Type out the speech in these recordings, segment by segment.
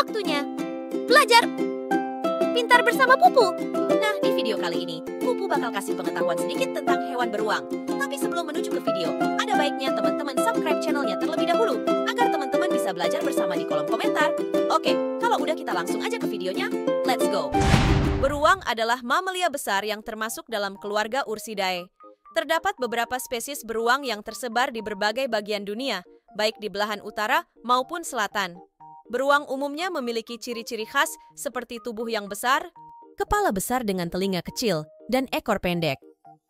Waktunya belajar pintar bersama Pupu. Nah, di video kali ini, Pupu bakal kasih pengetahuan sedikit tentang hewan beruang. Tapi sebelum menuju ke video, ada baiknya teman-teman subscribe channelnya terlebih dahulu, agar teman-teman bisa belajar bersama di kolom komentar. Oke, kalau udah kita langsung aja ke videonya, let's go! Beruang adalah mamalia besar yang termasuk dalam keluarga Ursidae. Terdapat beberapa spesies beruang yang tersebar di berbagai bagian dunia, baik di belahan utara maupun selatan. Beruang umumnya memiliki ciri-ciri khas seperti tubuh yang besar, kepala besar dengan telinga kecil, dan ekor pendek.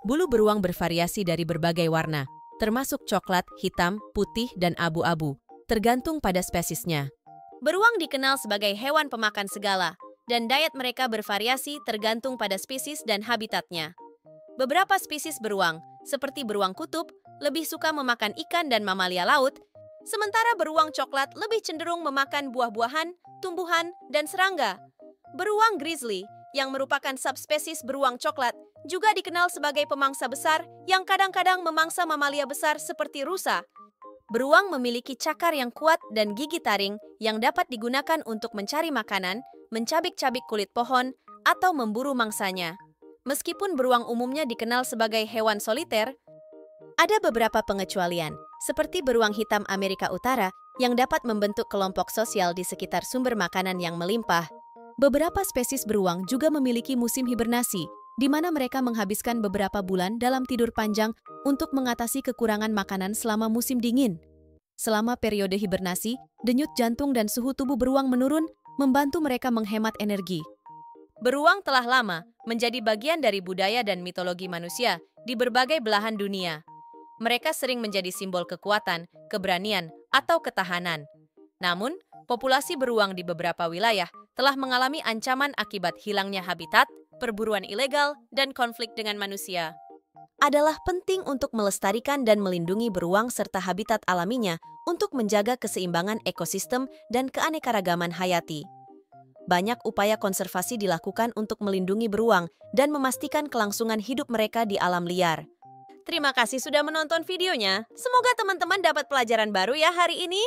Bulu beruang bervariasi dari berbagai warna, termasuk coklat, hitam, putih, dan abu-abu, tergantung pada spesiesnya. Beruang dikenal sebagai hewan pemakan segala, dan diet mereka bervariasi tergantung pada spesies dan habitatnya. Beberapa spesies beruang, seperti beruang kutub, lebih suka memakan ikan dan mamalia laut, Sementara beruang coklat lebih cenderung memakan buah-buahan, tumbuhan, dan serangga. Beruang grizzly, yang merupakan subspesies beruang coklat, juga dikenal sebagai pemangsa besar yang kadang-kadang memangsa mamalia besar seperti rusa. Beruang memiliki cakar yang kuat dan gigi taring yang dapat digunakan untuk mencari makanan, mencabik-cabik kulit pohon, atau memburu mangsanya. Meskipun beruang umumnya dikenal sebagai hewan soliter, ada beberapa pengecualian, seperti beruang hitam Amerika Utara yang dapat membentuk kelompok sosial di sekitar sumber makanan yang melimpah. Beberapa spesies beruang juga memiliki musim hibernasi, di mana mereka menghabiskan beberapa bulan dalam tidur panjang untuk mengatasi kekurangan makanan selama musim dingin. Selama periode hibernasi, denyut jantung dan suhu tubuh beruang menurun, membantu mereka menghemat energi. Beruang telah lama menjadi bagian dari budaya dan mitologi manusia di berbagai belahan dunia mereka sering menjadi simbol kekuatan, keberanian, atau ketahanan. Namun, populasi beruang di beberapa wilayah telah mengalami ancaman akibat hilangnya habitat, perburuan ilegal, dan konflik dengan manusia. Adalah penting untuk melestarikan dan melindungi beruang serta habitat alaminya untuk menjaga keseimbangan ekosistem dan keanekaragaman hayati. Banyak upaya konservasi dilakukan untuk melindungi beruang dan memastikan kelangsungan hidup mereka di alam liar. Terima kasih sudah menonton videonya. Semoga teman-teman dapat pelajaran baru ya hari ini.